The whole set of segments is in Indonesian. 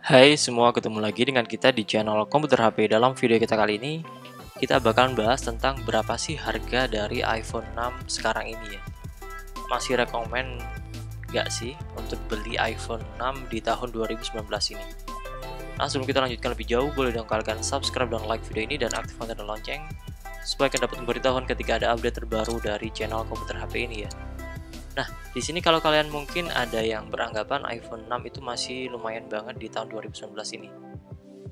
Hai semua, ketemu lagi dengan kita di channel Komputer HP. Dalam video kita kali ini, kita bakalan bahas tentang berapa sih harga dari iPhone 6 sekarang ini ya. Masih rekomen nggak sih untuk beli iPhone 6 di tahun 2019 ini? Nah, sebelum kita lanjutkan lebih jauh, boleh dong kalian subscribe dan like video ini dan aktifkan tanda lonceng supaya kalian dapat memberitahukan ketika ada update terbaru dari channel komputer HP ini ya. Nah, di sini kalau kalian mungkin ada yang beranggapan iPhone 6 itu masih lumayan banget di tahun 2019 ini.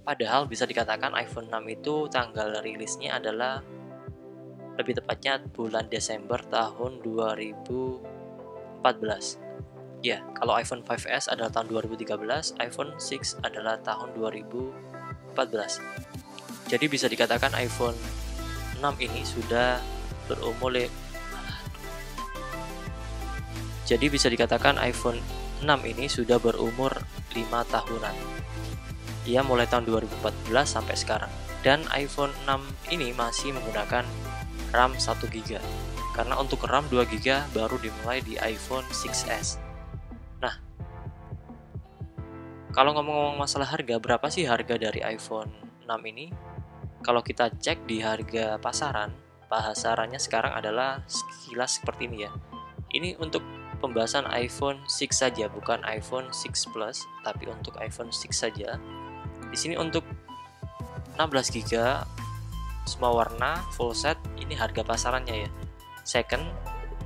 Padahal bisa dikatakan iPhone 6 itu tanggal rilisnya adalah lebih tepatnya bulan Desember tahun 2014. Ya, kalau iPhone 5S adalah tahun 2013, iPhone 6 adalah tahun 2014. Jadi bisa dikatakan iPhone 6 ini sudah berumur jadi bisa dikatakan iPhone 6 ini sudah berumur 5 tahunan. Ia mulai tahun 2014 sampai sekarang. Dan iPhone 6 ini masih menggunakan RAM 1 GB. Karena untuk RAM 2 GB baru dimulai di iPhone 6s. Nah, kalau ngomong-ngomong masalah harga, berapa sih harga dari iPhone 6 ini? Kalau kita cek di harga pasaran, pasarannya sekarang adalah sekilas seperti ini ya. Ini untuk pembahasan iPhone 6 saja, bukan iPhone 6 Plus, tapi untuk iPhone 6 saja. Di sini untuk 16 GB semua warna full set ini harga pasarannya ya. Second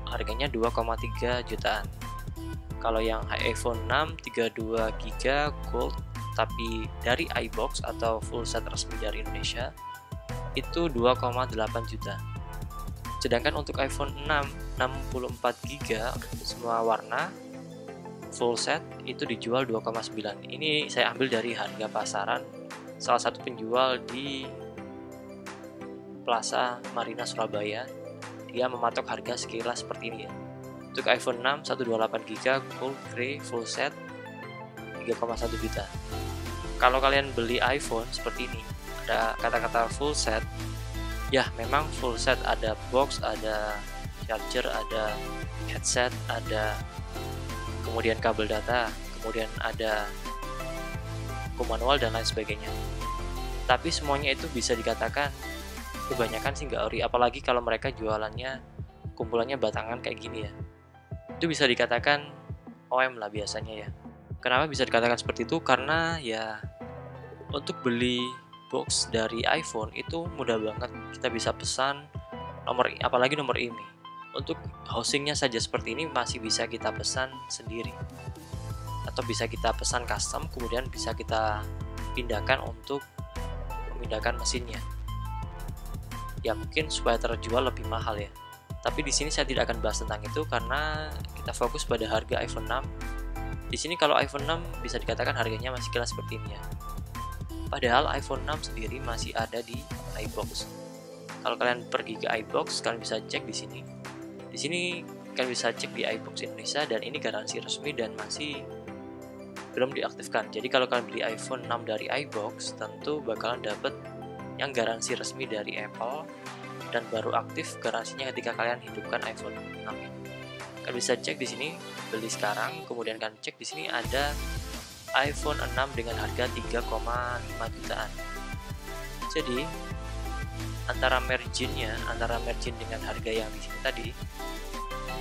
harganya 2,3 jutaan. Kalau yang iPhone 6 32 GB gold tapi dari iBox atau full set resmi dari Indonesia itu 2,8 juta. Sedangkan untuk iPhone 6 64 GB semua warna full set itu dijual 2,9. Ini saya ambil dari harga pasaran salah satu penjual di Plaza Marina Surabaya. Dia mematok harga sekilas seperti ini ya. Untuk iPhone 6 128 GB full grey full set 3,1 juta. Kalau kalian beli iPhone seperti ini, ada kata-kata full set ya memang full set ada box ada charger ada headset ada kemudian kabel data kemudian ada buku manual dan lain sebagainya. Tapi semuanya itu bisa dikatakan kebanyakan sih nggak ori apalagi kalau mereka jualannya kumpulannya batangan kayak gini ya. Itu bisa dikatakan OM lah biasanya ya. Kenapa bisa dikatakan seperti itu? Karena ya untuk beli box dari iPhone itu mudah banget. Kita bisa pesan nomor apalagi nomor ini untuk housingnya saja seperti ini masih bisa kita pesan sendiri. Atau bisa kita pesan custom kemudian bisa kita pindahkan untuk memindahkan mesinnya. Ya mungkin supaya terjual lebih mahal ya. Tapi di sini saya tidak akan bahas tentang itu karena kita fokus pada harga iPhone 6 di sini kalau iPhone 6 bisa dikatakan harganya masih kelas seperti ini ya. Padahal iPhone 6 sendiri masih ada di iBox. Kalau kalian pergi ke iBox, kalian bisa cek di sini. Di sini kalian bisa cek di iBox Indonesia dan ini garansi resmi dan masih belum diaktifkan. Jadi kalau kalian beli iPhone 6 dari iBox, tentu bakalan dapat yang garansi resmi dari Apple dan baru aktif garansinya ketika kalian hidupkan iPhone 6 ini. Kalian bisa cek di sini beli sekarang, kemudian kalian cek di sini ada iPhone 6 dengan harga 3,5 jutaan. Jadi antara marginnya, antara margin dengan harga yang di sini tadi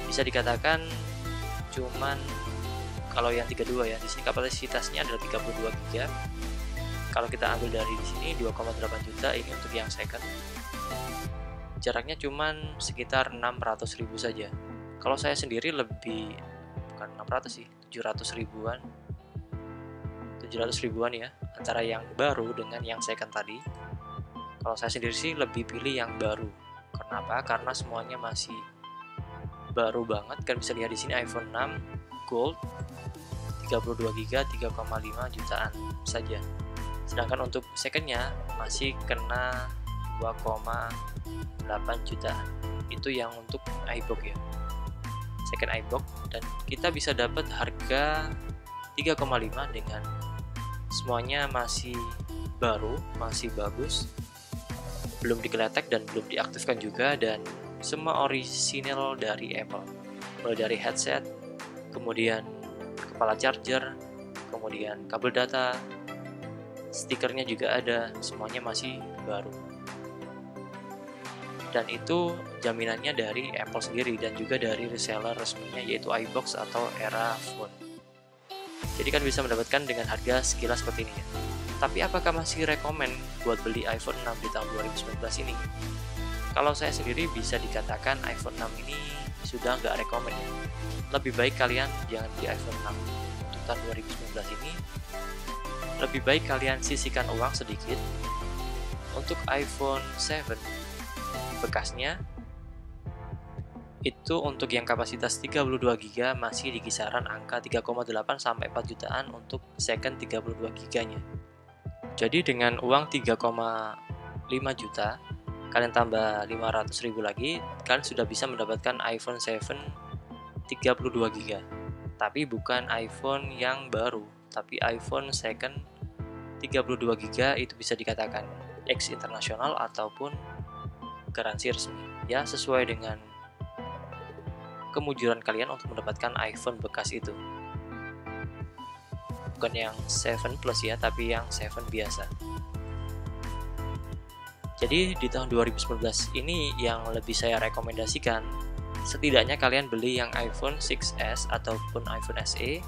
bisa dikatakan cuman kalau yang 32 ya, di sini kapasitasnya adalah 32 GB. Kalau kita ambil dari di sini 2,8 juta ini untuk yang second. Jaraknya cuman sekitar 600 ribu saja. Kalau saya sendiri lebih bukan 600 sih, 700 ribuan 700 ribuan ya antara yang baru dengan yang second tadi kalau saya sendiri sih lebih pilih yang baru. Kenapa? Karena semuanya masih baru banget kan bisa lihat di sini iPhone 6 Gold 32 GB 3,5 jutaan saja. Sedangkan untuk secondnya masih kena 2,8 jutaan itu yang untuk iBook ya. Second iBook dan kita bisa dapat harga 3,5 dengan semuanya masih baru, masih bagus, belum dikeletek dan belum diaktifkan juga dan semua orisinil dari Apple. Mulai dari headset, kemudian kepala charger, kemudian kabel data, stikernya juga ada, semuanya masih baru. Dan itu jaminannya dari Apple sendiri dan juga dari reseller resminya yaitu iBox atau Era Phone. Jadi kan bisa mendapatkan dengan harga sekilas seperti ini ya. Tapi apakah masih rekomend buat beli iPhone 6 di tahun 2019 ini? Kalau saya sendiri bisa dikatakan iPhone 6 ini sudah nggak rekomend ya. Lebih baik kalian jangan beli iPhone 6 untuk tahun 2019 ini lebih baik kalian sisihkan uang sedikit untuk iPhone 7 bekasnya itu untuk yang kapasitas 32 GB masih di kisaran angka 3,8 sampai 4 jutaan untuk second 32 GB nya jadi dengan uang 3,5 juta kalian tambah 500 ribu lagi kalian sudah bisa mendapatkan iPhone 7 32 GB tapi bukan iPhone yang baru tapi iPhone second 32 GB itu bisa dikatakan X internasional ataupun garansi resmi. Ya sesuai dengan kemujuran kalian untuk mendapatkan iPhone bekas itu bukan yang 7 plus ya tapi yang 7 biasa. Jadi di tahun 2019 ini yang lebih saya rekomendasikan setidaknya kalian beli yang iPhone 6s ataupun iPhone SE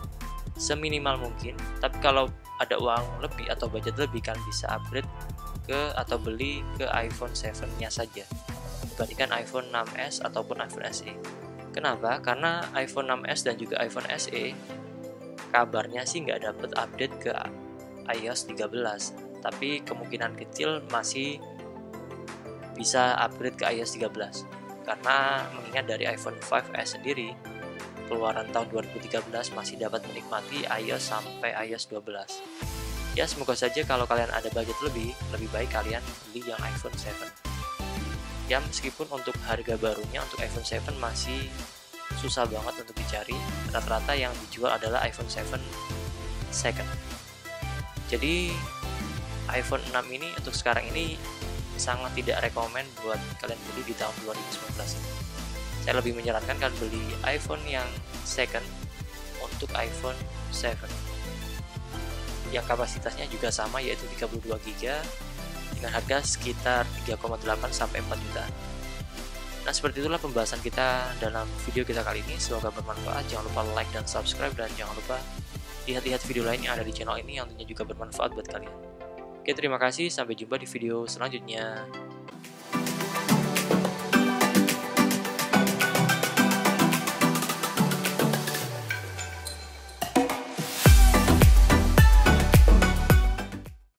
seminimal mungkin. Tapi kalau ada uang lebih atau budget lebih kan bisa upgrade ke atau beli ke iPhone 7 nya saja. Dibandingkan iPhone 6s ataupun iPhone SE kenapa? karena iPhone 6s dan juga iPhone SE kabarnya sih nggak dapat update ke iOS 13 tapi kemungkinan kecil masih bisa upgrade ke iOS 13 karena mengingat dari iPhone 5s sendiri keluaran tahun 2013 masih dapat menikmati iOS sampai iOS 12. Ya semoga saja kalau kalian ada budget lebih, lebih baik kalian beli yang iPhone 7. Ya meskipun untuk harga barunya untuk iPhone 7 masih susah banget untuk dicari, rata-rata yang dijual adalah iPhone 7 second. Jadi iPhone 6 ini untuk sekarang ini sangat tidak rekomend buat kalian beli di tahun 2019 saya lebih menyarankan kalian beli iPhone yang second untuk iPhone 7 yang kapasitasnya juga sama yaitu 32 GB dengan harga sekitar 3,8 sampai 4 juta. Nah, seperti itulah pembahasan kita dalam video kita kali ini. Semoga bermanfaat. Jangan lupa like dan subscribe dan jangan lupa lihat-lihat video lain yang ada di channel ini yang tentunya juga bermanfaat buat kalian. Oke, terima kasih. Sampai jumpa di video selanjutnya.